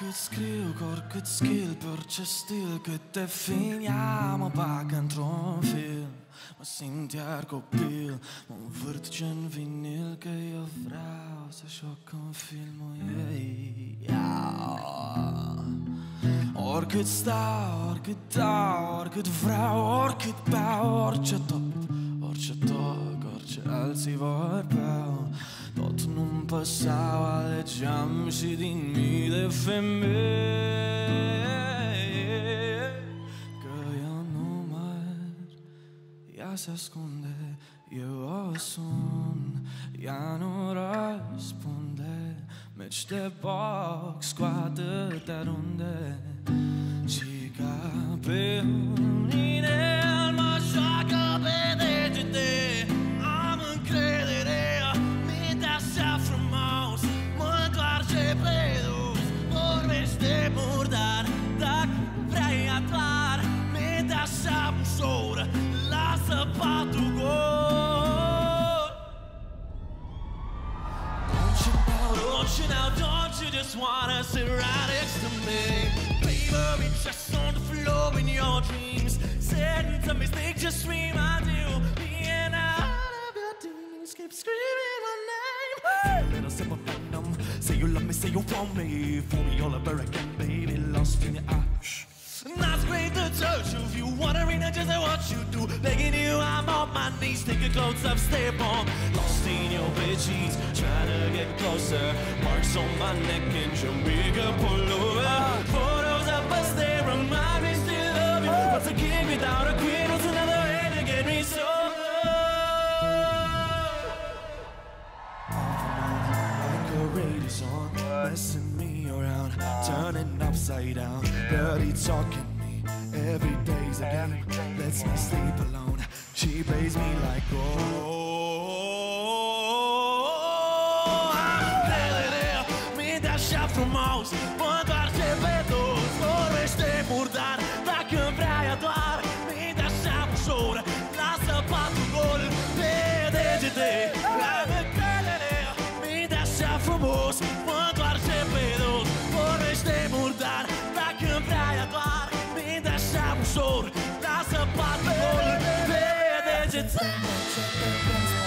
Oricât scriu, cu oricât skill, pe orice stil Cât de fin ea mă bagă într-un film Mă simt iar copil Mă învârt gen vinil Că eu vreau să joc în filmul ei. Yeah. Oricât stau, oricât dau, oricât vreau Oricât beau, orice top, orice toc Orice alții vorbeau Tot nu-mi păsau, alegeam și din mii de femei. Că eu nu mer, ea se ascunde Eu o sun, ea nu răspunde Meci de box, scoate de runde. Și ca pe just wanna sit right next to me? Baby, it's just on the floor in your dreams. Said to me, think just I do. Being out of your dreams, keep screaming my name. Hey! Little sip of. Say you love me, say you want me. For me all over again, baby, lost in your eyes. Not great to touch you. if you read just what you do. Begging you, I'm on my knees. Take your clothes up, step on. Lost in your bed get closer. Marks on my neck and Jamaica pullover. Photos of us there remind me still of you. What's a king without a queen? What's another way to get me a radio's on, messing me around, turning upside down, dirty talking me. Every day's a game, lets me sleep alone. She plays me like oh. frumos Mă întoarce pe Vorbește murdar Dacă vrea ea doar Mintea așa ușor. Lasă patru gol Pe degete Lasă calele Mintea așa frumos. Mă întoarce pe Vorbește murdar Dacă vrea ea doar Mintea așa ușor. Lasă patru gol Pe degete. Pe degete